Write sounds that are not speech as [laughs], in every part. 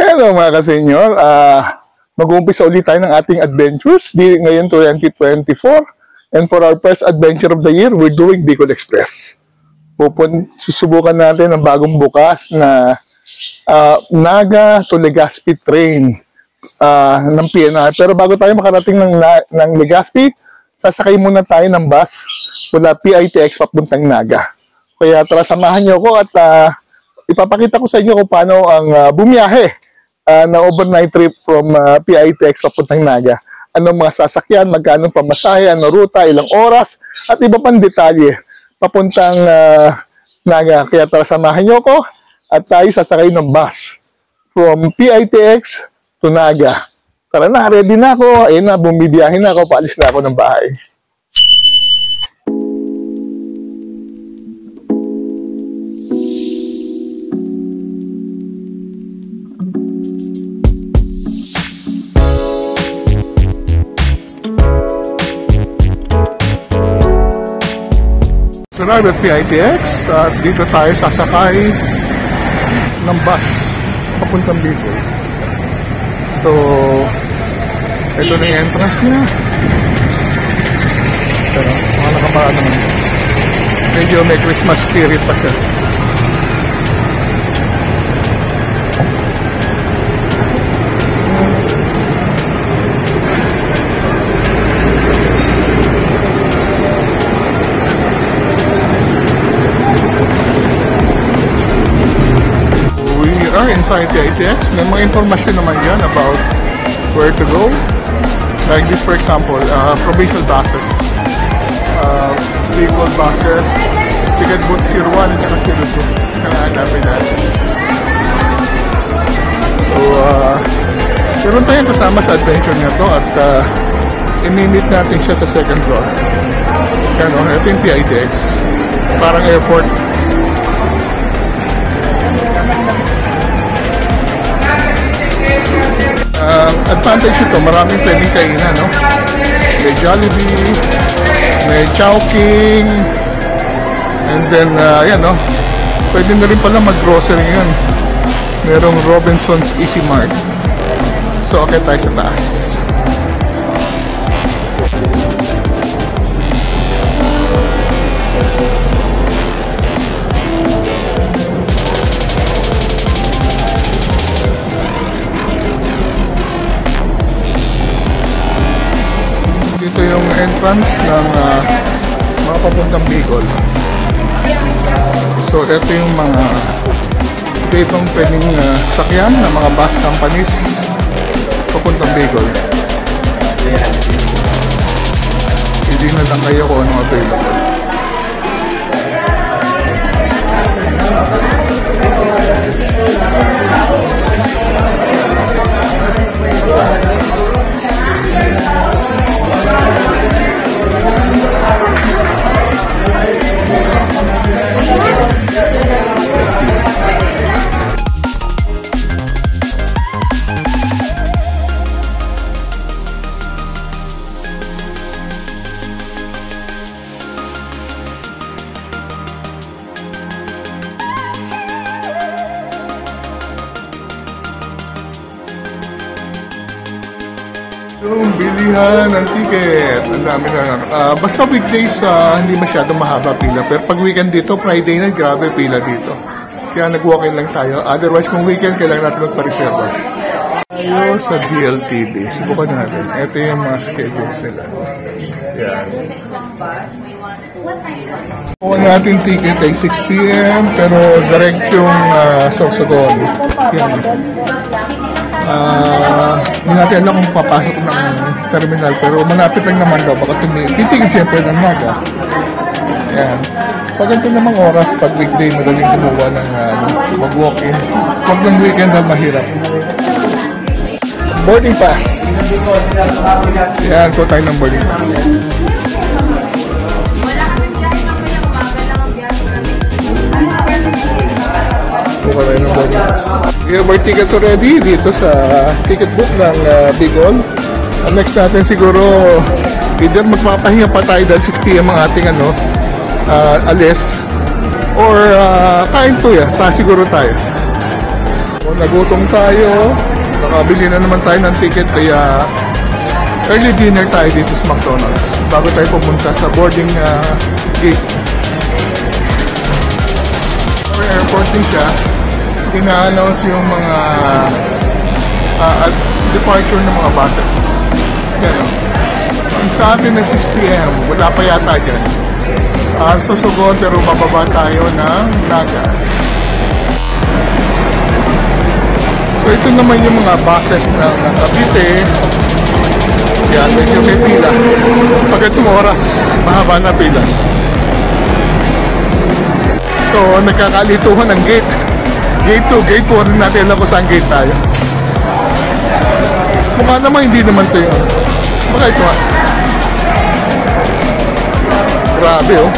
Hello mga kasenyor. Uh, Mag-uumpisa ulit tayo ng ating adventures di ngayon 2024. And for our first adventure of the year, we're doing Bicol Express. Pupun susubukan natin ang bagong bukas na uh, Naga to Legazpi train uh, ng PNR. Pero bago tayo makarating ng, ng Legazpi, sasakay muna tayo ng bus mula PITX papuntang Naga. Kaya tara samahan niyo ako at uh, ipapakita ko sa inyo kung paano ang uh, bumiyahe uh, na overnight trip from uh, PITX papuntang Naga. Anong mga sasakyan, magkano pamasahe, ano ruta, ilang oras, at iba pang detalye papuntang uh, Naga. Kaya tara samahan niyo ako at tayo sasakay ng bus from PITX to Naga. Tara na, ready na ako. Ayun na, bumibiyahin na ako, paalis na ako ng bahay. Arrived at PITX at dito tayo sasakay ng bus papuntang Bicol. So, ito na yung entrance niya. Pero, mga nakaparaan naman. Medyo may Christmas spirit pa siya. The ITX. May mga information naman yan about where to go. Like this for example, uh, provincial buses. Uh, legal buses. Ticket booth 01 at saka 02. Kaya hanapin natin. So, uh, meron tayong kasama sa adventure na to at uh, imimit natin siya sa second floor. Kaya no, ito yung PITX. Parang airport uh, advantage ito, maraming pwedeng kainan, no? May Jollibee, may Chowking, and then, uh, yan, no? Pwede na rin pala mag-grocery yan. Merong Robinson's Easy Mart. So, okay tayo sa taas. Entrance ng uh, mga papuntang Bicol. So, ito yung mga ibang pwedeng uh, sakyan ng mga bus companies papuntang Bicol. Hindi na lang kayo kung ano available. Yung bilihan ng ticket. Ang dami na. Uh, basta weekdays, uh, hindi masyado mahaba pila. Pero pag weekend dito, Friday na, grabe pila dito. Kaya nag-walk-in lang tayo. Otherwise, kung weekend, kailangan natin magpa-reserva. Tayo sa DLTV. Subukan natin. Ito yung mga schedules nila. Yan. Kuha natin ticket ay 6pm pero direct yung uh, Sorsogon. Yan. Uh, hindi natin alam kung papasok ng terminal pero malapit lang naman daw. Baka titigil siyempre ng naga. Yan. Pag ito namang oras, pag weekday, madaling kumuha ng uh, mag-walk-in. Pag ng weekend, ang mahirap. Boarding pass. Yan, so tayo ng boarding pass. Kuha tayo ng boarding pass. We have our tickets already dito sa ticket book ng uh, Bicol. Ang next natin siguro, either magpapahinga pa tayo dahil 6pm ang ating ano, uh, alis or uh, kain to ya, ta siguro tayo. O, nagutom tayo. Nakabili na naman tayo ng ticket kaya early dinner tayo dito sa McDonald's bago tayo pumunta sa boarding uh, gate. Sa airport din siya, ina-announce yung mga uh, at departure ng mga buses. O. Ang sa na 6 p.m., wala pa yata dyan. Uh, susugon pero mababa tayo ng Naga. So ito naman yung mga buses ng Cavite. Yan, medyo may pila. Pag itong oras, mahaba na pila. So, nagkakalituhan ng gate. Gate 2, gate 4 rin natin alam kung saan gate tayo. Mukha naman, hindi naman ito yun. Baka ito nga. Grabe oh.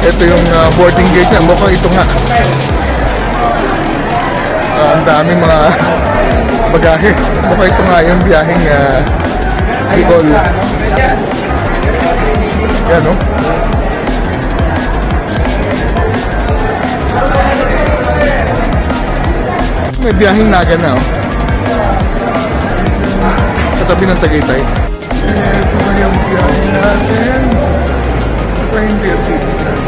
Ito yung uh, boarding gate niya. Mukhang ito nga. Uh, ang daming mga [laughs] bagahe. Mukhang ito nga yung biyaheng uh, Bicol. Yan oh. May biyaheng naga na oh. Katabi ng Tagaytay. Ito na yung biyahe natin. Sa hindi 6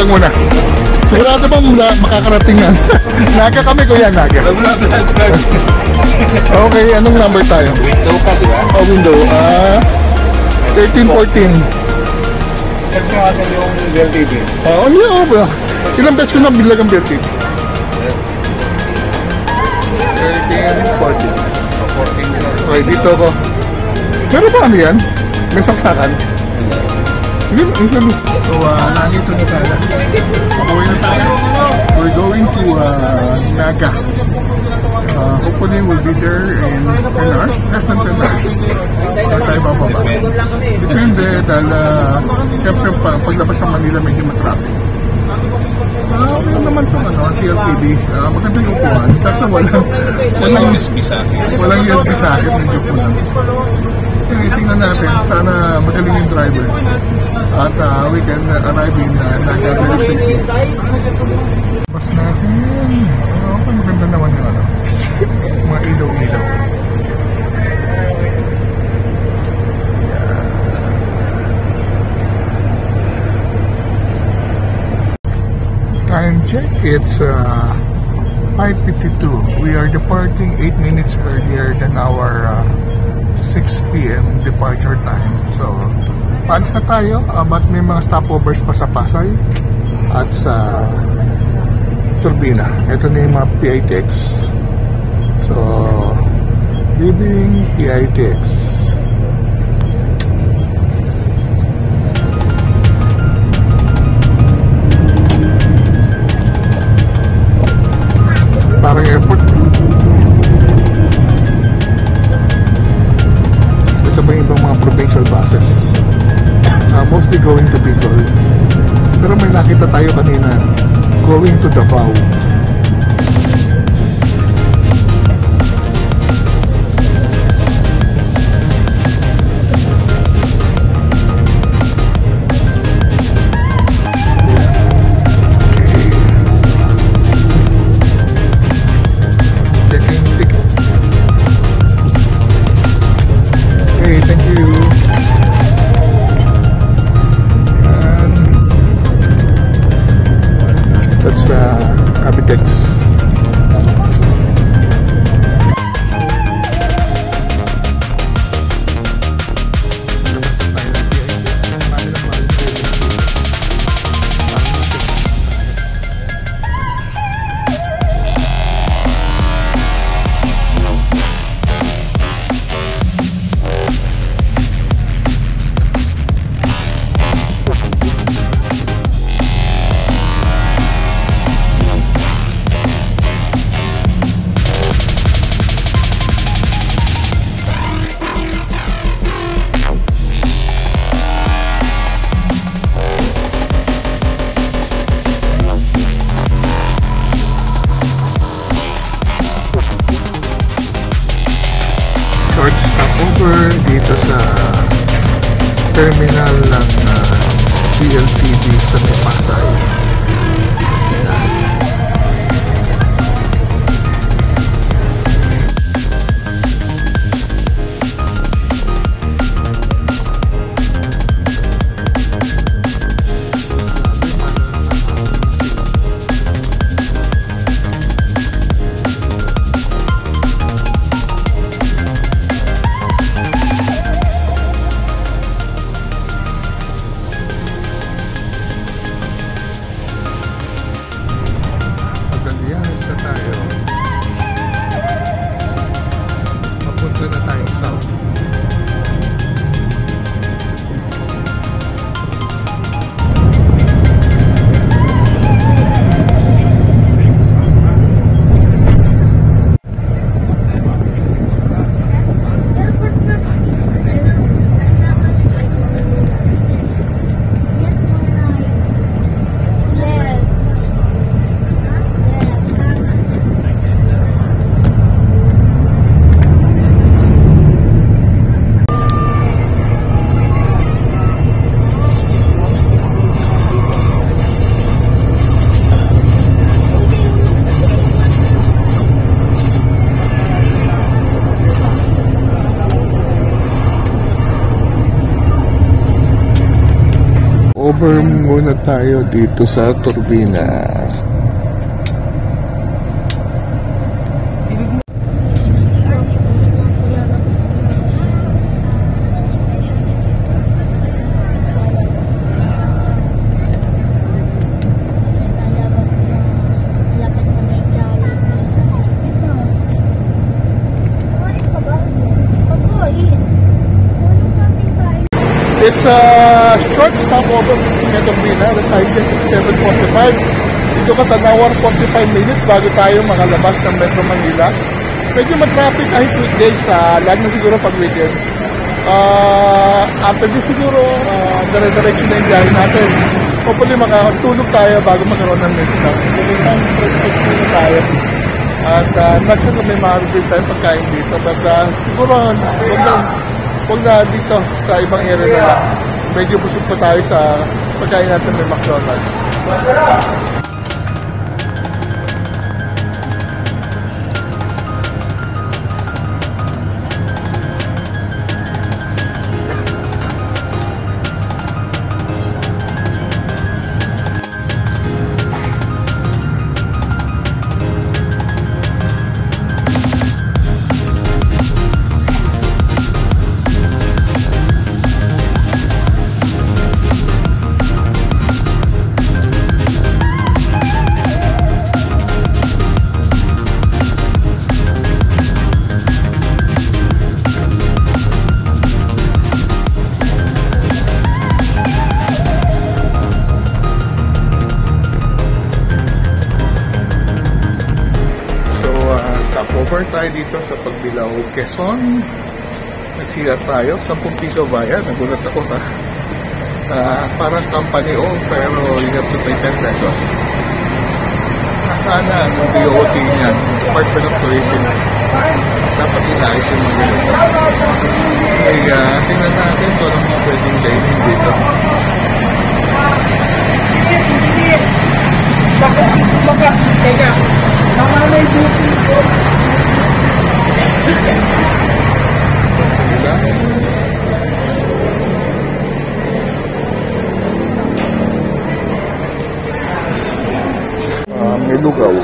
Pablang muna. Sigurado bang na- makakarating [laughs] yan? naga kami kuya, naga. Okay, anong number tayo? Window ka, di ba? Oh, window. Ah, 1314. Check mo natin yung Bell TV. Ah, ano yun? ba? Ilang beses ko na bilag ang BLT? 1314. 14 Okay, dito ako. Meron ba ano yan? May saksakan? So, uh, nandito na tayo. Pauwi na tayo. We're going to uh, Naga. Uh, hopefully, we'll be there in 10 hours. Less than 10 hours. Or tayo bababa. Depende dahil uh, siyempre pa, paglabas sa Manila medyo matraffic. Ah, okay lang naman itong ano, TLTV. Ah, maganda yung upuan. Kasi walang, walang, USB sa akin. walang USB sa akin. Medyo po lang. Kaya tingnan natin. Sana magaling yung driver. At uh, we can arrive in uh, Naga very safely. Bas natin. Oh, okay, maganda naman yung ano. Mga ilaw-ilaw. Time check. It's uh, 5.52. We are departing 8 minutes earlier than our uh, 6 p.m. departure time. So, paalis na tayo. Uh, but may mga stopovers pa sa Pasay at sa Turbina. Ito na yung mga PITX. So, leaving PITX. Parang airport. Going to GLTV sa may Over muna tayo dito sa turbina. It's a short stopover sa turbina. The time check is 7.45. It took us an hour 45 minutes bago tayo makalabas ng Metro Manila. Medyo matraffic kahit weekdays, uh, lalo na siguro pag weekend. Uh, after this siguro, uh, dire-diretso na yung biyahe natin. Hopefully makakatulog tayo bago magkaroon ng next stop. Ganun lang, breakfast muna tayo. At uh, not sure kung may makakabili tayo pagkain dito. But uh, siguro, huwag na, huwag na dito sa ibang area na lang. Medyo busog pa tayo sa pagkain natin sa may McDonald's. Quezon. Nagsiya tayo, 10 piso bayad. Nagulat ako ha. Ah, parang company owned pero you have to pay 10 pesos. Sana ang BOT niyan, Department of Tourism, dapat inaayos yung mga ganito. Kaya tingnan natin kung mga pwedeng dining dito. Diba? Ah, may lugaw.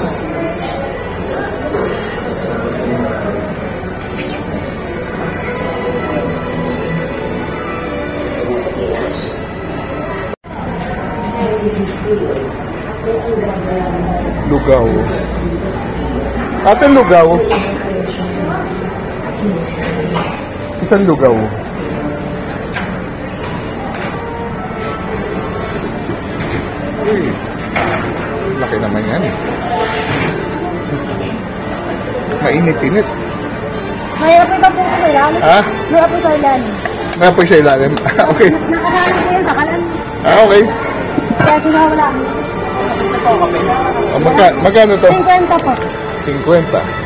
Lugaw. Ate lugaw. Isang lugaw. Uy. Laki naman yan eh. Mainit-init. May apoy pa po ko yan. Ha? May apoy sa ilan. May apoy sa ilalim. [laughs] okay. Nakasalan ko yun sa kanan. Ah, okay. Kaya sinawala. Ah, magka, magkano to? 50 po. 50.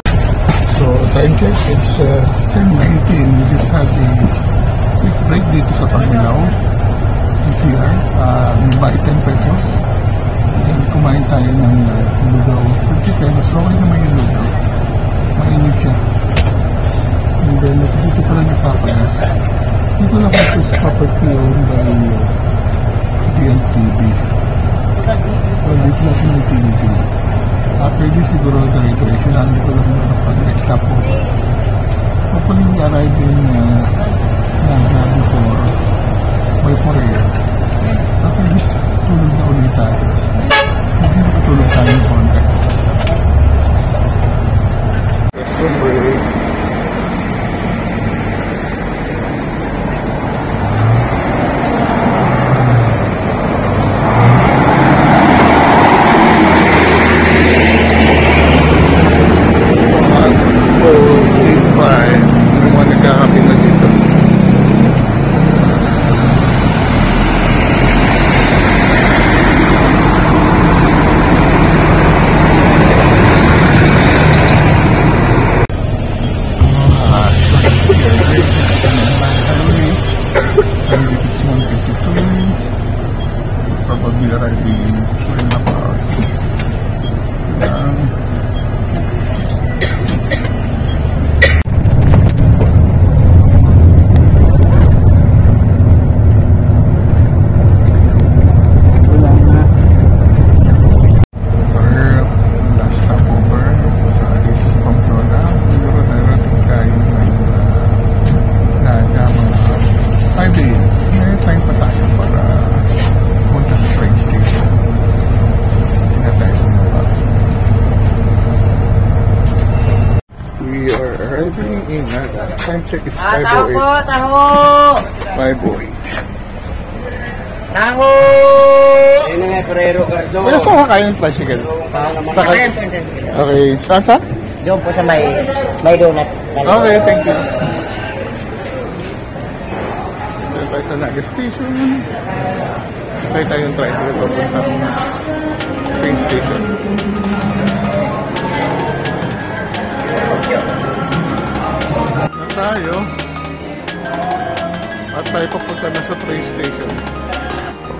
time check, it's uh, 10.19. We just had a quick break dito sa Pangilao. PCR. Uh, bali 10 pesos. Then, kumain tayo ng uh, lugaw. 50 pesos. Okay naman yung lugaw. Mainit siya. And then, dito pala nagpapagas. Dito lang ako sa property owned by uh, DNTV. So, dito lang siya ng TV. After this, siguro diretso eh. Sinabi ko lang pag next stop ko. Hopefully, we arrive in uh, Naga before by 4 a.m. After this, tulog na ulit tayo. Hindi nakatulog tayo ng konti. So, break. One, four, eight, five. Yung mga nagkakapi na dito. Ah, Maybe it's 152. Probably arriving in two and a half hours. Um, Or last stopover uh, dito sa Pamplona. Siguro darating tayo ng uh, Naga mga 5 a.m. May time pa tayo para punta sa train station. Hindi na tayo sumaba. We are arriving in Naga. Time check, it's Ah, taho po, 5.08. taho! 5.08. Taho! Ayun na nga, Ferrero Cardo. Kaya saan ka kayo ng tricycle? Sa Sakay. Okay, saan saan? Doon po sa may, may donut. Okay, thank you. Dito tayo sa Naga Station. Tayo tayo yung tricycle papuntang train station. tayo at tayo papunta na sa train station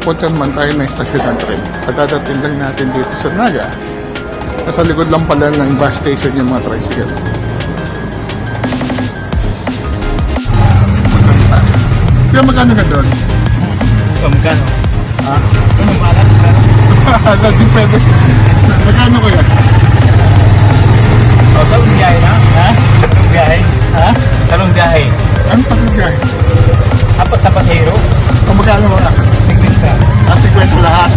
papunta man tayo na station ng train at lang natin dito sa Naga nasa likod lang pala ng bus station yung mga tricycle Kaya magkano ka doon? So, magkano? Ha? Ano ba alam? Lagi pwede. Magkano kaya? Oh, sa so, biyahe na? Ha? Biyahe? Ha? Anong biyahe? Anong tatlong biyahe? Apat na pasero? Kung magkano wala? 50. Ah, 50 lahat.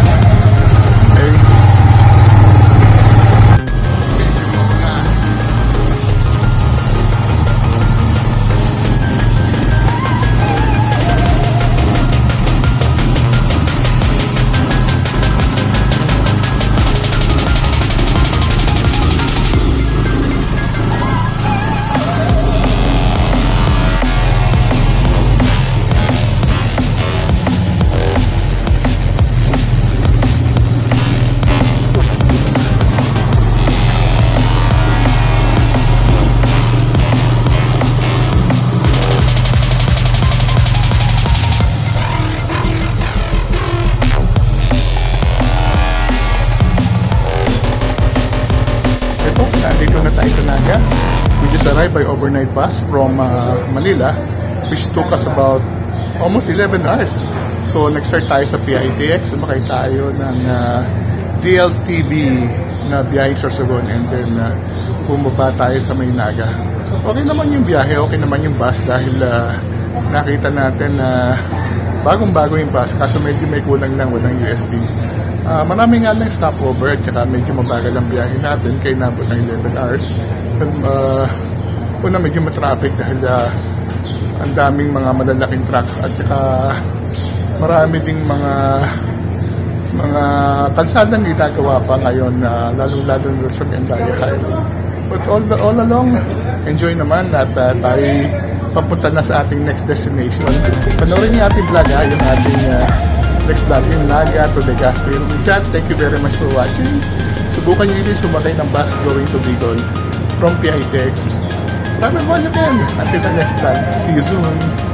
Just arrived by overnight bus from uh, Manila which took us about almost 11 hours. So, nag-start tayo sa PITX, sumakay tayo ng uh, DLTV na biyahe sa Sorsogon and then uh, bumaba tayo sa Maynaga. Okay naman yung biyahe, okay naman yung bus dahil uh, nakita natin na bagong-bago yung bus kaso medyo may kulang lang walang USB. Ah, marami nga lang stopover at saka medyo mabagal ang biyahe natin kaya nabot ng 11 hours. And, uh, una medyo matraffic dahil uh, ang daming mga malalaking truck at saka marami ding mga mga kalsadang ginagawa pa ngayon na lalong-lalo na sa Gandaya Highway. But all, all along, enjoy naman at uh, tayo papunta na sa ating next destination. Panoorin niyo ating vlog ha, yung ating uh, next vlog, yung Naga to Legazpi. That, thank you very much for watching. Subukan niyo rin sumakay ng bus going to Bicol from PITX. Travel well again. Until the next vlog. See you soon.